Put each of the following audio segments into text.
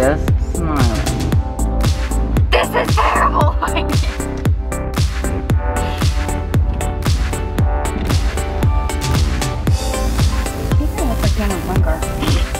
just smiling. This is terrible. He kind of looks like Daniel Bungard.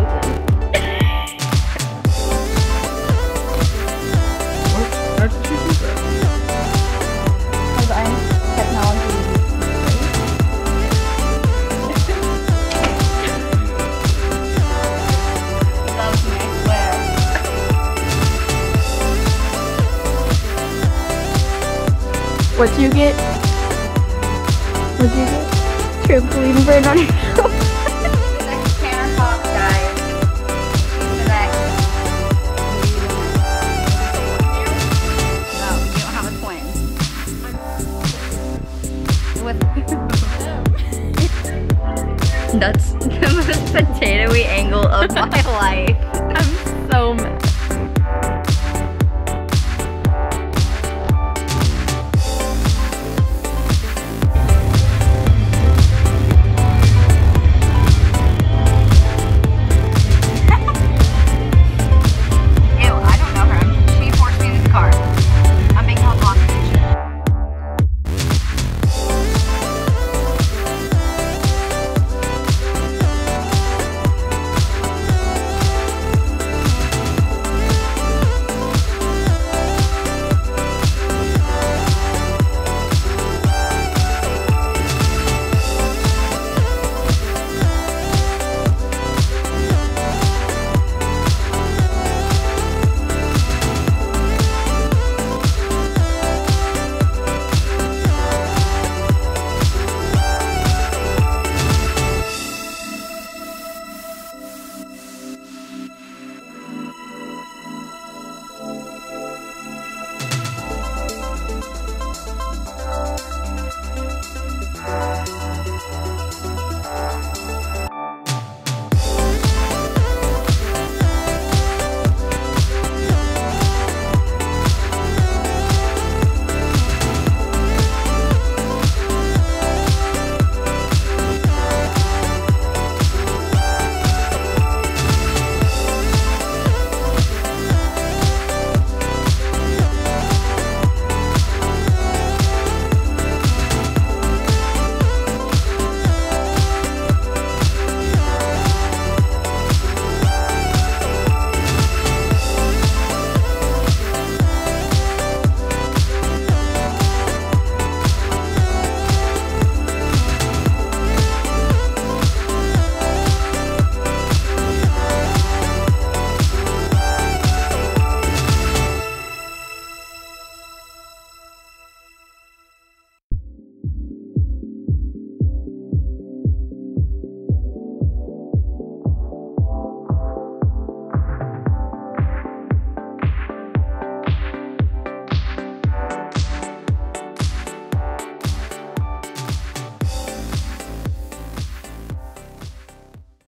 What'd you get? What'd you get? Trampoline burn on your